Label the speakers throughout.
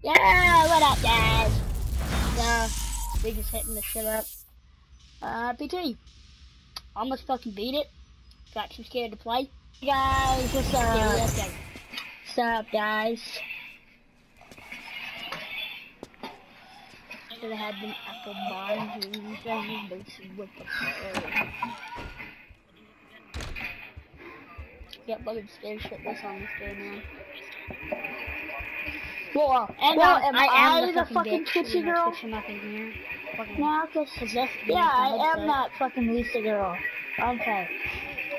Speaker 1: Yeah, what up, guys? So, we just hitting the shit up. Uh, PT. Almost fucking beat it. Got too scared to play. Guys, what's up? What's up, guys? Should have had them apple bars and guys basically with the Get fucking scared shitless on this game, man. Well, and
Speaker 2: well,
Speaker 1: uh,
Speaker 2: am
Speaker 1: I
Speaker 2: I
Speaker 1: am
Speaker 2: the
Speaker 1: fucking,
Speaker 2: fucking twitchy girl?
Speaker 1: twitching up in here. Fucking
Speaker 2: No, cause yeah, I am that fucking Lisa girl. Okay.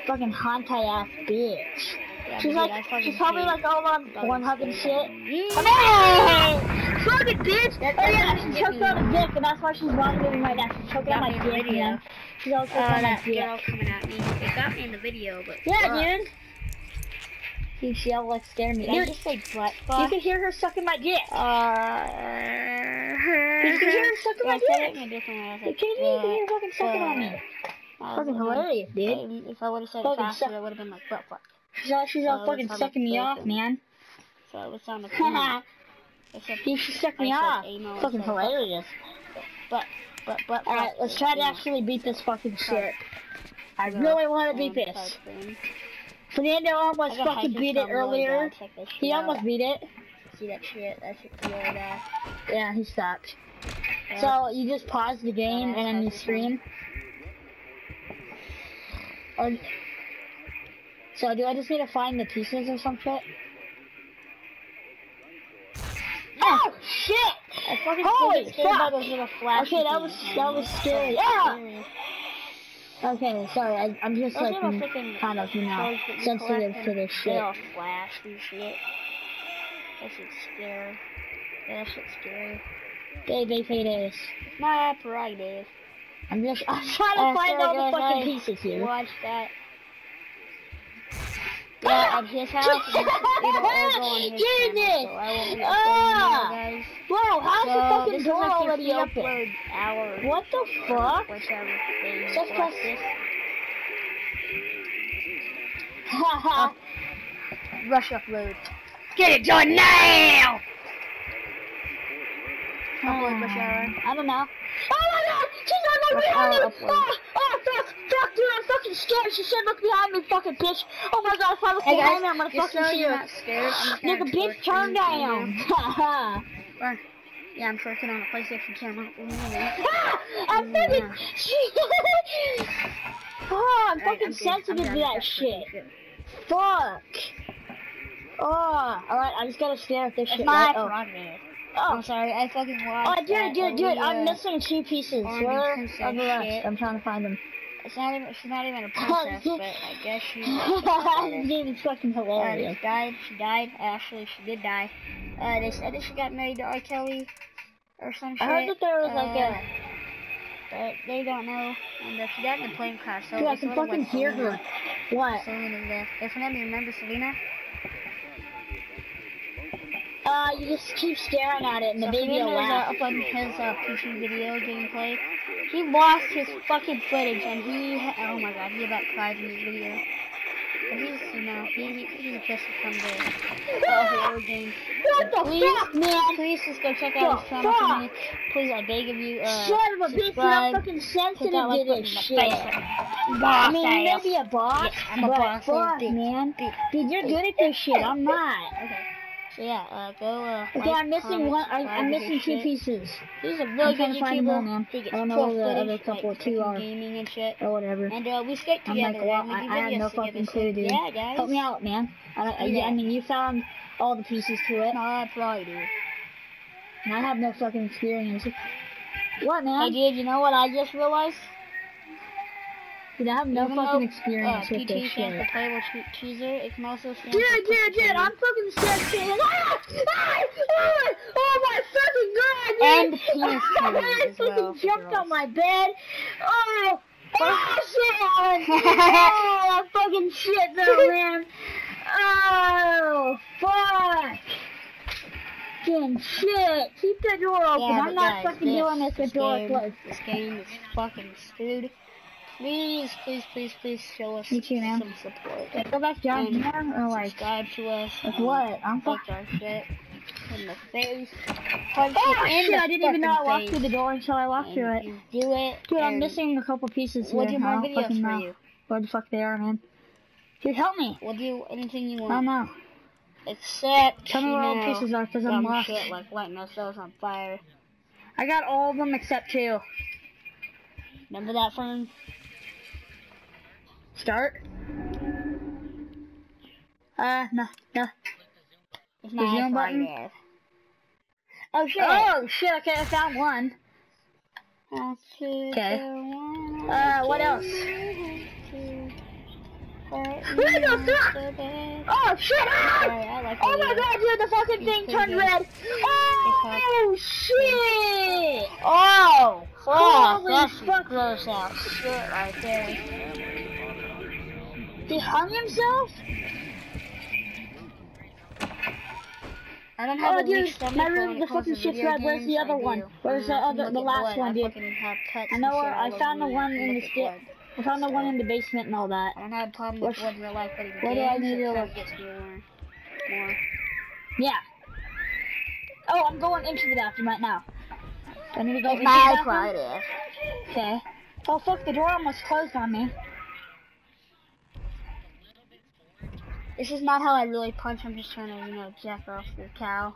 Speaker 2: Fucking hentai ass bitch.
Speaker 1: Yeah,
Speaker 2: she's like, she's probably like all on Pornhub and
Speaker 1: shit. Mm.
Speaker 2: Hey! Fucking bitch! Oh yeah, she choked on a dick, and that's why she's vlogging me right now. She's choking on my
Speaker 1: me in the
Speaker 2: dick, man. She's choking
Speaker 1: Uh,
Speaker 2: on my
Speaker 1: that
Speaker 2: dick.
Speaker 1: girl coming at me. It got me in the video, but
Speaker 2: Yeah, dude. She, she all like scared me.
Speaker 1: Did I just say butt fuck?
Speaker 2: you
Speaker 1: fuck?
Speaker 2: can hear her sucking my dick.
Speaker 1: Uh,
Speaker 2: You can hear her sucking
Speaker 1: yeah,
Speaker 2: my
Speaker 1: it
Speaker 2: dick.
Speaker 1: in a different way. I was
Speaker 2: You
Speaker 1: like,
Speaker 2: can't even hear her fucking sucking on me.
Speaker 1: fuck.
Speaker 2: Fucking hilarious, dude.
Speaker 1: If I would have said it
Speaker 2: Fucking
Speaker 1: faster,
Speaker 2: suck-
Speaker 1: it would have been like butt fuck.
Speaker 2: She's all, she's all
Speaker 1: Oh,
Speaker 2: fucking sucking me off, man.
Speaker 1: So it would sound like
Speaker 2: Haha.
Speaker 1: Except
Speaker 2: She, sucked me off. Fucking hilarious.
Speaker 1: butt, butt, butt.
Speaker 2: Alright, let's try to actually beat this fucking shit. I really want to beat this. Fernando almost fucking beat it earlier.
Speaker 1: bad. Check this shit
Speaker 2: He
Speaker 1: out.
Speaker 2: almost beat it.
Speaker 1: See that shit? That shit really bad.
Speaker 2: Uh, yeah, he stopped.
Speaker 1: Yeah.
Speaker 2: So you just pause the game and then you stream. Or, so do I just need to find the pieces or some shit? Oh shit!
Speaker 1: I fucking
Speaker 2: Holy
Speaker 1: scared by
Speaker 2: fuck!
Speaker 1: those little
Speaker 2: Okay, that was that was scary. Yeah. Okay, sorry. I, I'm just
Speaker 1: Those
Speaker 2: like kind of you know sensitive to this
Speaker 1: They
Speaker 2: shit.
Speaker 1: all flash and shit. That shit's scary. Yeah, that shit's scary.
Speaker 2: Baby fetus.
Speaker 1: My prerogative.
Speaker 2: I'm just I'm trying to
Speaker 1: Uh,
Speaker 2: find all the fucking pieces here.
Speaker 1: Watch that. Yeah, at his house, it'll all go on his channel, so I won't be
Speaker 2: Ah!
Speaker 1: uploading you guys.
Speaker 2: Whoa, how's
Speaker 1: So,
Speaker 2: the fucking door
Speaker 1: like
Speaker 2: already open?
Speaker 1: hour.
Speaker 2: What the fuck?
Speaker 1: Whichever day you
Speaker 2: Just press-
Speaker 1: this.
Speaker 2: Haha.
Speaker 1: Rush upload. Get it done now! Upload rush hour.
Speaker 2: I don't know. Oh my god! She's not
Speaker 1: Rush
Speaker 2: looking
Speaker 1: hour
Speaker 2: behind me!
Speaker 1: upload.
Speaker 2: Oh, oh, fuck! Fuck, dude, I'm fucking scared. She said look behind me, fucking bitch. Oh my god, if I look
Speaker 1: Hey
Speaker 2: behind
Speaker 1: guys,
Speaker 2: me, I'm gonna fucking
Speaker 1: so
Speaker 2: see
Speaker 1: you're
Speaker 2: her.
Speaker 1: not scared, I'm
Speaker 2: Nigga, bitch, turn down. Haha.
Speaker 1: Yeah, I'm twerking on a PlayStation camera.
Speaker 2: I'm fucking. oh, I'm fucking sensitive
Speaker 1: I'm
Speaker 2: to that shit. Fuck. Oh, alright, I just gotta stare at this
Speaker 1: It's
Speaker 2: shit.
Speaker 1: my
Speaker 2: Right? Oh.
Speaker 1: prerogative.
Speaker 2: oh.
Speaker 1: I'm sorry, I fucking watched
Speaker 2: Oh, dude, dude, dude, I'm missing two pieces. Where are the rest? I'm trying to find them.
Speaker 1: It's not even, she's not even a princess, but I guess she's
Speaker 2: Dude, it's fucking
Speaker 1: Uh,
Speaker 2: hilarious.
Speaker 1: she died. She died. Actually, she did die. Uh, they said that she got married to R. Kelly or some shit.
Speaker 2: I heard that there was like
Speaker 1: uh,
Speaker 2: a.
Speaker 1: But they don't know. And uh, she died in a plane crash. So
Speaker 2: Dude, I can fucking hear her. What?
Speaker 1: Selena's death. If you remember Selena?
Speaker 2: Uh, you just keep staring at it and the
Speaker 1: So
Speaker 2: baby
Speaker 1: Selena
Speaker 2: will
Speaker 1: was uh,
Speaker 2: laugh.
Speaker 1: uploading his uh, PC video gameplay. He lost his fucking footage and he, ha- oh my god, he about cried in his video. But he's, you know, he, he, he's a pistol from the uh, horror game.
Speaker 2: What the
Speaker 1: Please,
Speaker 2: fuck, man?
Speaker 1: Please just go check out his
Speaker 2: The
Speaker 1: channel for me. Please, I beg of you. Uh,
Speaker 2: Son of a bitch, I'm fucking sensitive
Speaker 1: that like
Speaker 2: to this shit.
Speaker 1: face.
Speaker 2: I
Speaker 1: Boss
Speaker 2: mean, you may
Speaker 1: ass.
Speaker 2: be a boss,
Speaker 1: Yeah, I'm a
Speaker 2: but
Speaker 1: boss,
Speaker 2: fuck, man. Dude, you're good at this shit. I'm not.
Speaker 1: Okay. So yeah, uh, go. Uh,
Speaker 2: Okay,
Speaker 1: like,
Speaker 2: I'm missing
Speaker 1: comment,
Speaker 2: one. I, I'm missing two
Speaker 1: shit.
Speaker 2: pieces,
Speaker 1: He's a
Speaker 2: I'm
Speaker 1: really good YouTuber.
Speaker 2: man.
Speaker 1: He gets
Speaker 2: I don't know where the other couple
Speaker 1: like,
Speaker 2: two are.
Speaker 1: gaming and shit.
Speaker 2: or whatever.
Speaker 1: And uh, we skate
Speaker 2: I'm
Speaker 1: together.
Speaker 2: like, well,
Speaker 1: we
Speaker 2: I, I have no fucking clue, dude.
Speaker 1: Yeah, guys.
Speaker 2: Help me out, man. I, I,
Speaker 1: Yeah.
Speaker 2: I mean, you found all the pieces to it,
Speaker 1: I probably do.
Speaker 2: and I have no fucking experience. What, man?
Speaker 1: dude, you know what I just realized?
Speaker 2: Dude, I have no
Speaker 1: Even
Speaker 2: fucking experience
Speaker 1: uh,
Speaker 2: with
Speaker 1: PT
Speaker 2: this
Speaker 1: stands
Speaker 2: shit.
Speaker 1: for playable choo- chooser. It can also stand
Speaker 2: Dude,
Speaker 1: for
Speaker 2: dude, dude. I'm fucking sexy. Ah! Ah! Oh, oh my fucking god,
Speaker 1: And
Speaker 2: dude.
Speaker 1: penis
Speaker 2: I
Speaker 1: chewing as
Speaker 2: fucking
Speaker 1: for
Speaker 2: jumped on my bed. Oh, oh shit. oh, fucking shit though, man. Oh, fuck. Fucking shit. Keep the door open.
Speaker 1: Yeah,
Speaker 2: I'm not
Speaker 1: guys,
Speaker 2: fucking doing this with door closed.
Speaker 1: This game is fucking screwed. Please, please, please, please show us
Speaker 2: Me too, man.
Speaker 1: some support.
Speaker 2: Go back down
Speaker 1: And
Speaker 2: here or like,
Speaker 1: subscribe to us.
Speaker 2: like what? I'm fucking.
Speaker 1: our shit. in the face. Punch
Speaker 2: Oh
Speaker 1: it in
Speaker 2: shit!
Speaker 1: the
Speaker 2: I didn't even know I walked
Speaker 1: face,
Speaker 2: through the door until I walked
Speaker 1: and
Speaker 2: through it.
Speaker 1: do it.
Speaker 2: Dude, I'm missing a couple pieces
Speaker 1: We'll
Speaker 2: here.
Speaker 1: do
Speaker 2: I
Speaker 1: more videos for
Speaker 2: know
Speaker 1: you.
Speaker 2: where the fuck they are, man. Dude, help me.
Speaker 1: We'll do anything you want.
Speaker 2: I don't know.
Speaker 1: Except,
Speaker 2: Tell me where all the pieces are, because I'm lost.
Speaker 1: shit like lighting ourselves on fire.
Speaker 2: I got all of them except two.
Speaker 1: Remember that from
Speaker 2: Start. Uh, no, no.
Speaker 1: It's
Speaker 2: The zoom button?
Speaker 1: Oh shit!
Speaker 2: Oh shit! Okay, I found one.
Speaker 1: Okay.
Speaker 2: Uh, what else? Where's the fuck? Oh shit! Ah!
Speaker 1: Sorry, I like
Speaker 2: Oh my god, dude, the fucking thing turned red. Oh shit!
Speaker 1: Oh, fuck!
Speaker 2: Holy
Speaker 1: That's
Speaker 2: fuck.
Speaker 1: gross out shit right there.
Speaker 2: He hung himself?
Speaker 1: I don't have
Speaker 2: Oh,
Speaker 1: a
Speaker 2: dude, my room, the fucking
Speaker 1: to
Speaker 2: shit's red. Where's the other one? Where's the
Speaker 1: mm-hmm.
Speaker 2: other, the last
Speaker 1: blood,
Speaker 2: one,
Speaker 1: I
Speaker 2: dude?
Speaker 1: cuts
Speaker 2: I know where- I found the one in the
Speaker 1: blood.
Speaker 2: I found the one in the basement and all that.
Speaker 1: I don't have a problem with blood in real life, but
Speaker 2: what do I need to
Speaker 1: probably
Speaker 2: look?
Speaker 1: gets me more. More.
Speaker 2: Yeah. Oh, I'm going into the bathroom right now. I need to go into the bathroom. Okay. Oh fuck, the door almost closed on me.
Speaker 1: This is not how I really punch. I'm just trying to, you know, jack off the cow.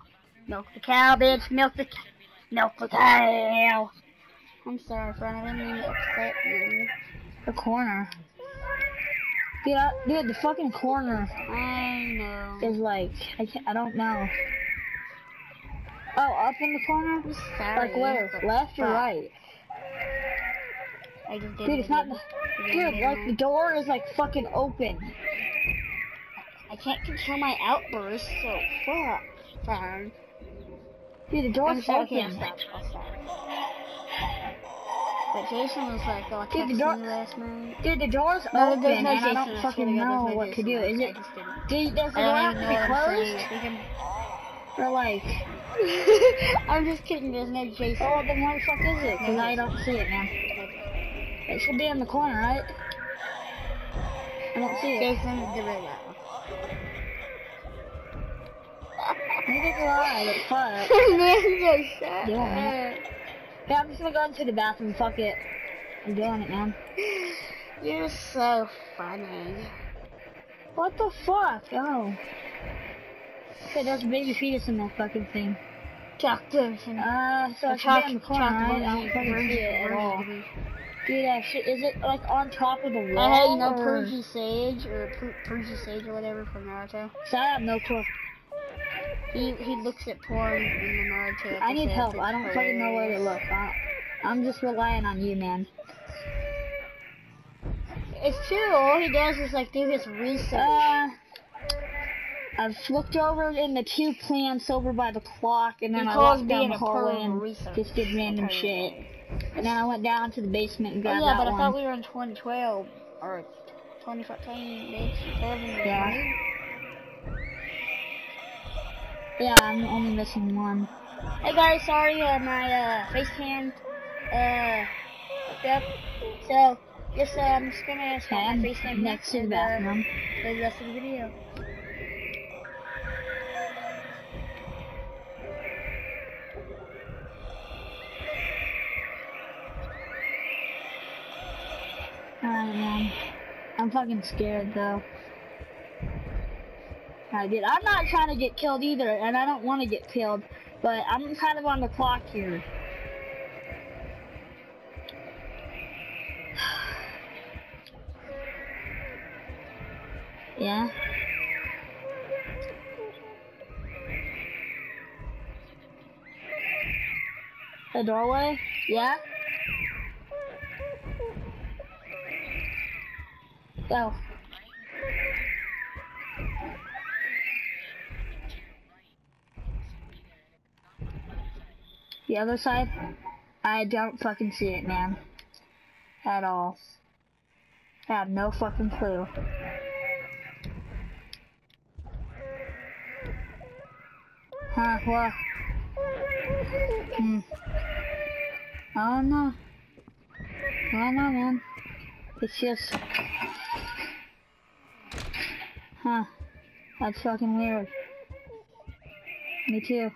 Speaker 1: Milk the cow, bitch. Milk the, milk the cow. I'm sorry, friend. I didn't mean to upset you.
Speaker 2: The corner. Dude, I, dude, the fucking corner
Speaker 1: I know.
Speaker 2: is like, I can't, I don't know. Oh, up in the corner? Like where? Left or right?
Speaker 1: I just did
Speaker 2: Dude, it's not, the, dude, like the door is like fucking open.
Speaker 1: I can't control my outbursts, so fuck. Fine.
Speaker 2: Dude, the
Speaker 1: I'm
Speaker 2: door's.
Speaker 1: Okay, I'll
Speaker 2: open.
Speaker 1: stop. I'll stop. But Jason was like, oh,
Speaker 2: Dude, the door-
Speaker 1: last night.
Speaker 2: Dude, the door's
Speaker 1: No,
Speaker 2: open
Speaker 1: no
Speaker 2: and I don't fucking know
Speaker 1: no
Speaker 2: what to do. Is it, do, does the door have to be
Speaker 1: I'm
Speaker 2: closed?
Speaker 1: Can-
Speaker 2: Or like,
Speaker 1: I'm just kidding. There's no Jason.
Speaker 2: oh, then what the fuck is it? Because I don't see it, man. It should be in the corner, right? I don't see it.
Speaker 1: Jason Derulo.
Speaker 2: Neither do I, but fuck.
Speaker 1: There's Jason.
Speaker 2: Yeah. Yeah, I'm just gonna go into the bathroom, fuck it. I'm doing it, man.
Speaker 1: You're so funny.
Speaker 2: What the fuck? Oh. Okay, there's a baby fetus in that fucking thing.
Speaker 1: Chuck Jason.
Speaker 2: Uh, so it should be in the corner, right? I don't fucking see it at all. Dude, that shit, is it like on top of the
Speaker 1: I
Speaker 2: wall?
Speaker 1: hey, you know Pervy Sage or Per- Sage or whatever from Naruto.
Speaker 2: So I have no clue.
Speaker 1: He he looks at porn in the Naruto.
Speaker 2: I need help. I don't fucking know where to look. I, I'm just relying on you, man.
Speaker 1: It's true. All he does is like do his research.
Speaker 2: Uh, I've looked over in the two plants over by the clock, and then
Speaker 1: he
Speaker 2: I walked down the
Speaker 1: a
Speaker 2: hallway and
Speaker 1: research.
Speaker 2: just did random
Speaker 1: you
Speaker 2: shit. And then I went down to the basement and
Speaker 1: Oh yeah,
Speaker 2: that
Speaker 1: but I thought we were in 2012 or 2014, bitch.
Speaker 2: Yeah. Yeah, I'm only missing one.
Speaker 1: Hey guys, sorry, uh, my uh, face cam uh up. So just uh, I'm just gonna stop my face cam
Speaker 2: next to the bathroom.
Speaker 1: for the rest of the video.
Speaker 2: Alright, man. I'm fucking scared, though. I dude, I'm not trying to get killed either, and I don't want to get killed, but I'm kind of on the clock here. yeah? The doorway? Yeah? Go. The other side? I don't fucking see it, man. At all. I have no fucking clue. Huh, well. Hmm. I don't know. I don't know, man. It's just... Huh. That's fucking weird. Me too.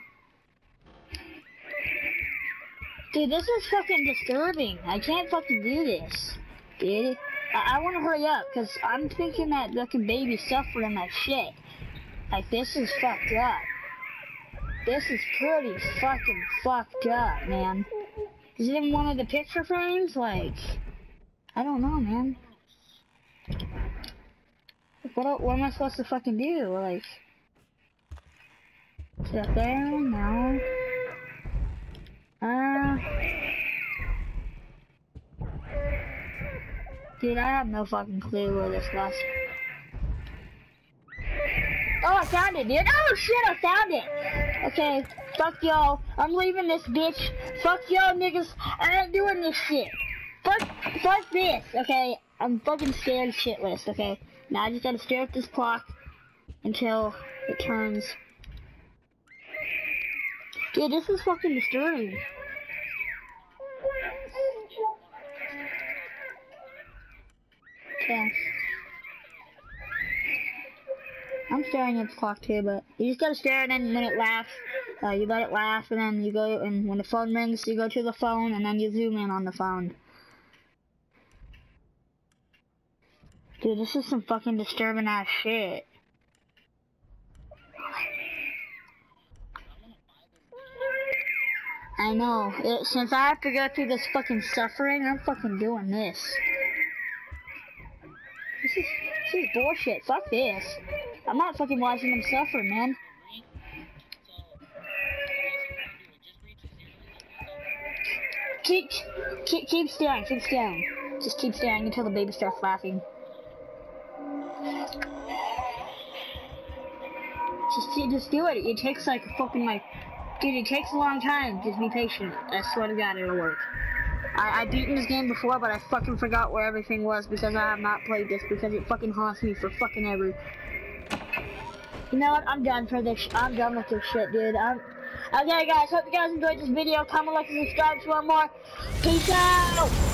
Speaker 2: Dude, this is fucking disturbing. I can't fucking do this. Dude, I, I want to hurry up because I'm thinking that fucking baby's suffering like shit. Like, this is fucked up. This is pretty fucking fucked up, man. Is it in one of the picture frames? Like, I don't know, man. What, what am I supposed to fucking do? Like, sit there? No. Uh. Dude, I have no fucking clue where this was. Oh, I found it, dude. Oh, shit, I found it. Okay, fuck y'all. I'm leaving this bitch. Fuck y'all niggas. I ain't doing this shit. Fuck, fuck this, okay? I'm fucking scared shitless, okay? Now I just gotta stare at this clock until it turns. Dude, this is fucking disturbing. Okay. I'm staring at the clock too, but you just gotta stare at it and then it laughs, uh, you let it laugh and then you go, and when the phone rings, you go to the phone and then you zoom in on the phone. Dude, this is some fucking disturbing ass shit. I know. It, since I have to go through this fucking suffering, I'm fucking doing this. This is, this is bullshit. Fuck this. I'm not fucking watching them suffer, man. Keep, keep, keep staring, keep staring. Just keep staring until the baby starts laughing. Just, just do it. It takes like a fucking like, dude, it takes a long time. Just be patient. I swear to God, it'll work. I, I've beaten this game before, but I fucking forgot where everything was because I have not played this because it fucking haunts me for fucking ever. You know what? I'm done for this. I'm done with this shit, dude. I'm. Okay, guys. Hope you guys enjoyed this video. Comment, like, and subscribe want more. Peace out.